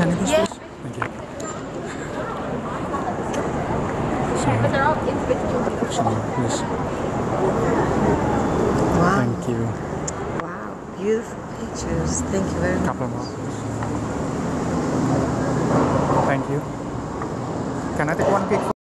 Jenny this, Yeah. Thank you. But they're all individual. Actually, please. Wow. Thank you. Wow. Beautiful pictures. Thank you very much. Couple more. Thank you. Can I take one